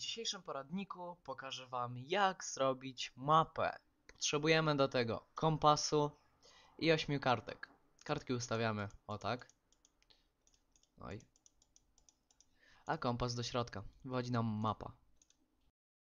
dzisiejszym poradniku pokażę Wam jak zrobić mapę. Potrzebujemy do tego kompasu i ośmiu kartek. Kartki ustawiamy o tak. No Oj. A kompas do środka. Wychodzi nam mapa.